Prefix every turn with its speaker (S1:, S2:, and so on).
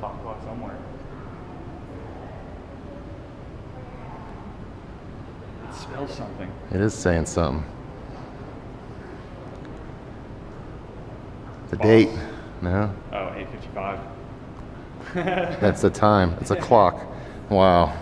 S1: Pop somewhere. It spells something.
S2: It is saying something. The date. No,
S1: Oh, 8.55.
S2: that's the time. It's a clock. Wow.